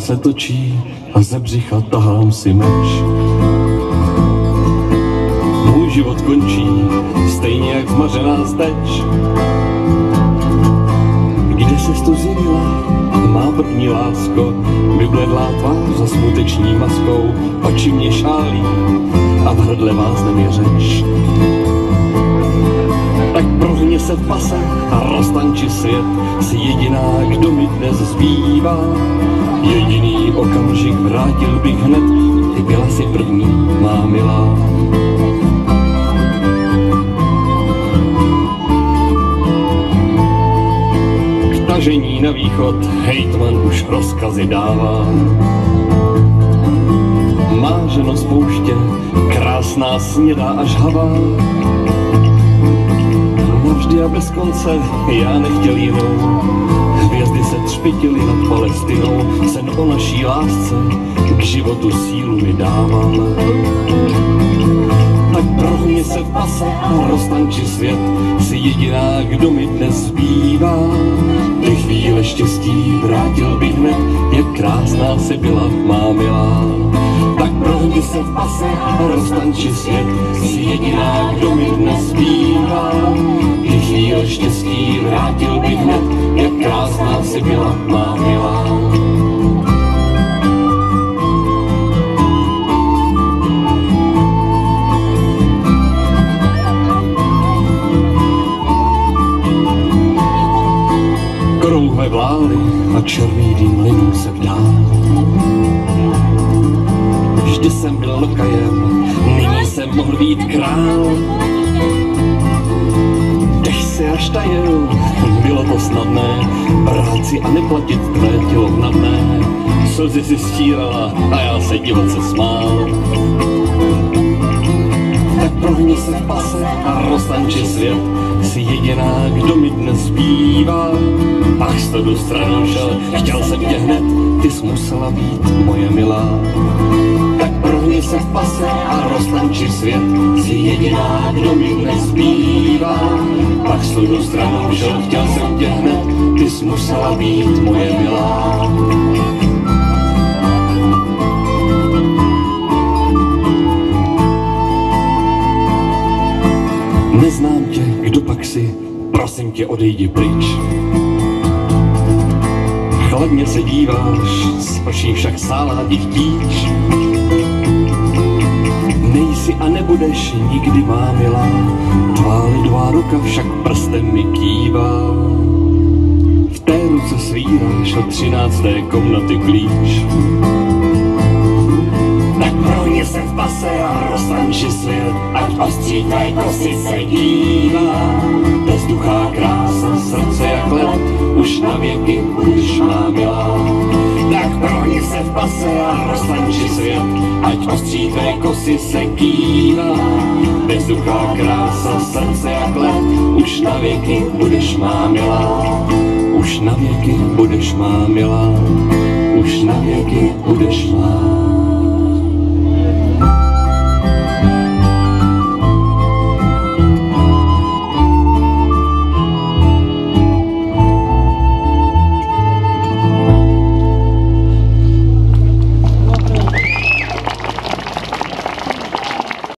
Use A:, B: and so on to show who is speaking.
A: se točí a ze břicha tahám si meč. Můj život končí, stejně jak zmařená steč. Kde se tu zjevila, má první lásko, vybledlá tvář za smuteční maskou, oči mě šálí a v hrdle váznem je řeč. Tak prohně se v pase a roztanči svět, si jediná, kdo mi dnes zbývá. Okamžik vrátil bych hned, ty byla si první, má milá. K tažení na východ hejtman už rozkazy dává. Má ženo z pouště, krásná snědá až havá. Navždy a bez konce, já nechtěl jinou. Třpitily nad Palestinou, sen o naší lásce, k životu sílu mi dával. Tak prohni se v pase a roztanči svět, si jediná, kdo mi dnes zbývá. Ty chvíle štěstí vrátil bych hned, jak krásná si byla má milá. Tak prohni se v pase a roztanči svět, si jediná, kdo mi dnes zbývá. Ty chvíle štěstí vrátil bych hned, jak krásná si byla má milá. Krouhve vlály a černý dým linů se vdál. Vždy jsem byl lokajem, nyní jsem mohl být král. Až tajil, bylo to snadné, brát si a neplatit tvé tělo hnadné. Slzy si stírala a já se divoce smál. Tak prohni se v pase a roztanči svět, si jediná, kdo mi dnes zbývá. Pak jsi to do stranu šel, chtěl jsem tě hned, ty jsi musela být moje milá. Tak prohni se v pase a roztanči svět, si jediná, kdo mi dnes zbývá. Pak jsi to do stranu šel, chtěl jsem tě hned, ty jsi musela být moje milá. Neznám tě, kdo pak si, prosím tě, odejdi pryč. Chladně se díváš, z očí však sálá ti chtíč. Nejsi a nebudeš nikdy má milá, tvá lidová ruka však prstem mi kývá. V té ruce svíráš od třinácté komnaty klíč. Tak prohni se v pase a roztanči svět, ať ostří tvé kosy se dívá. Bezduchá krása, srdce jak led, už na věky budeš má milá. Tak prohni se v pase a roztanči svět, ať ostří tvé kosy se kývá. Bezduchá krása, srdce jak led, už na věky budeš má milá. Už na věky budeš má milá, už na věky budeš má